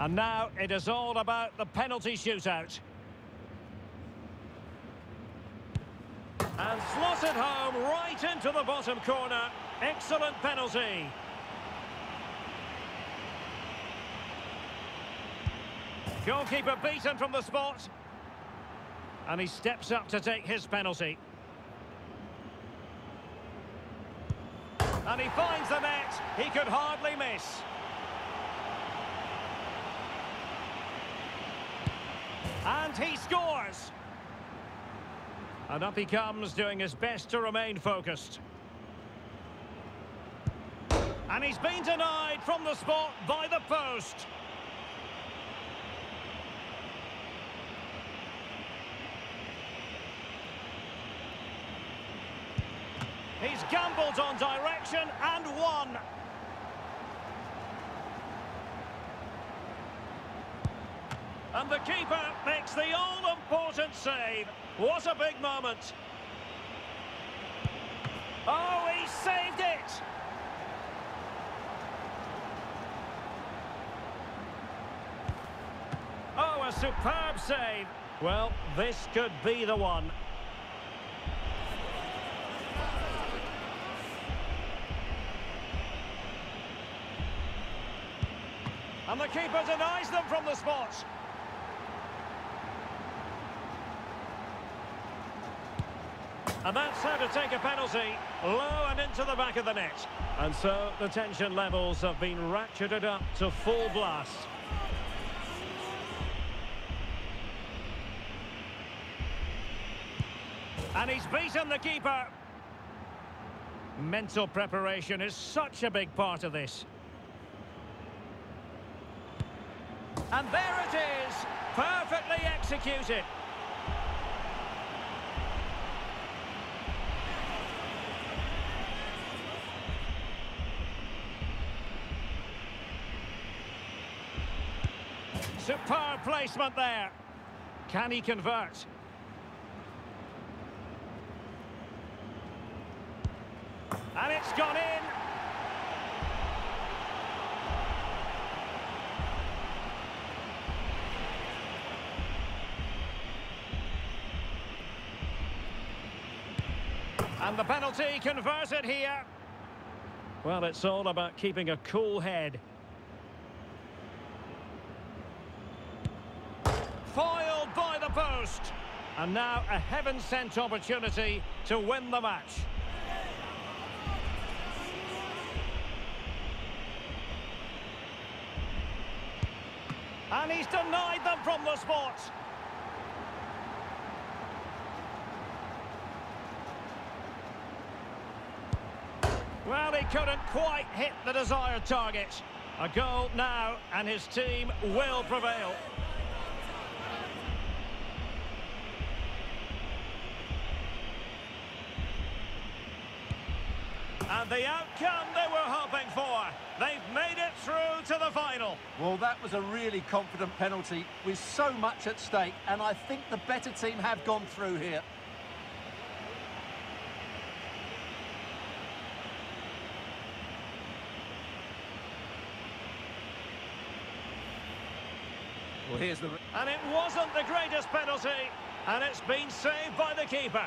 And now it is all about the penalty shootout. And slotted home right into the bottom corner. Excellent penalty. Goalkeeper beaten from the spot. And he steps up to take his penalty. And he finds the net. He could hardly miss. And he scores. And up he comes, doing his best to remain focused. And he's been denied from the spot by the post. He's gambled on direction and won. And the keeper makes the all-important save. What a big moment. Oh, he saved it! Oh, a superb save. Well, this could be the one. And the keeper denies them from the spot. And that's how to take a penalty, low and into the back of the net. And so the tension levels have been ratcheted up to full blast. And he's beaten the keeper. Mental preparation is such a big part of this. And there it is, perfectly executed. Superb placement there. Can he convert? And it's gone in. And the penalty converted here. Well, it's all about keeping a cool head. Foiled by post. And now a heaven-sent opportunity to win the match. And he's denied them from the spot. Well, he couldn't quite hit the desired target. A goal now, and his team will prevail. And the outcome they were hoping for. They've made it through to the final. Well, that was a really confident penalty with so much at stake, and I think the better team have gone through here. Well, here's the... And it wasn't the greatest penalty, and it's been saved by the keeper.